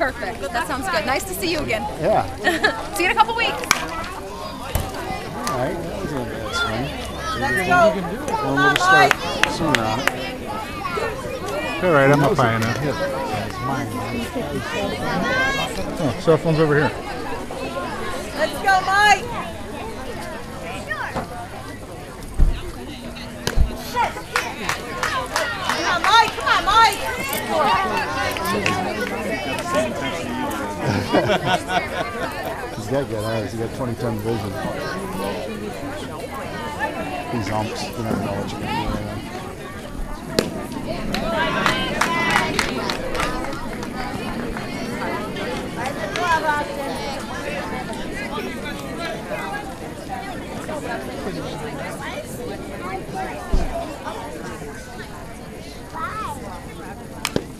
Perfect. That sounds good. Nice to see you again. Yeah. see you in a couple weeks. All right. That was a bad swing. Let's go. One little start sooner on it. All right, I'm a high enough. That's mine. Oh, cell phone's over here. Let's go, Mike. Come on, Mike. Come on, Mike. He's got good eyes. He's got 2010 vision. These umps, you never know what you're going to do. with them.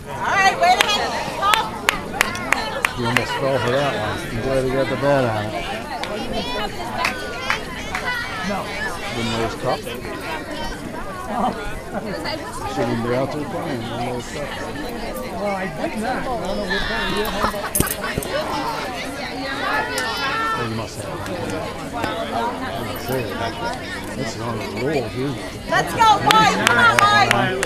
All right, wait a minute. He almost fell for that one. I'm glad he got the bat on it. Didn't know his cup. Shouldn't be out there playing. Didn't know his cup. Well, I did not. I don't know what time you Oh, you must have. I didn't say it. That's on the roll, dude. Let's go, Mike. Come on, Mike.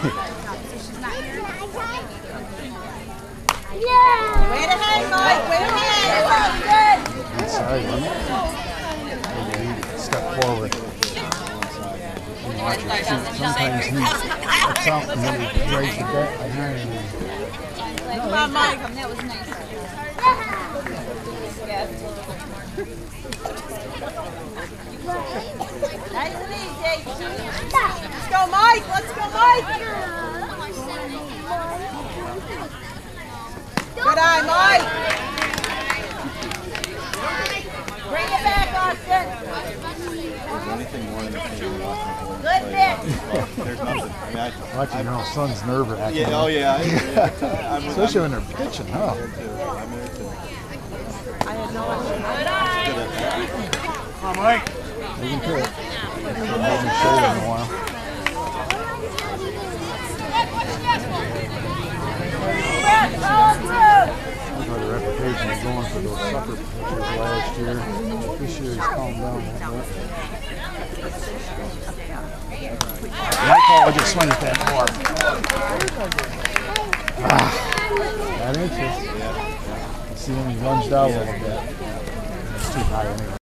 Mike. Wasn't it? Maybe he need to step forward. You. Sometimes he out and then he. Come on, Mike. That was nice. Nice and easy. Let's go, Mike. Let's go, Mike. Good eye, Mike. Bring it back, Austin. Good pitch. There's nothing. I mean, I, Watching your own son's nerve wracking. yeah, oh yeah. I, I'm, Especially when they're pitching, huh? I'm there too. Leave him to it. Haven't moved his in a while. Brett, follow through. He's got a reputation of going for those sucker pitchers last year. This year he's calmed down a little bit. Michael will just swing at that more. Ah, that inches. See when he lunged out a little bit. It's too high anyway.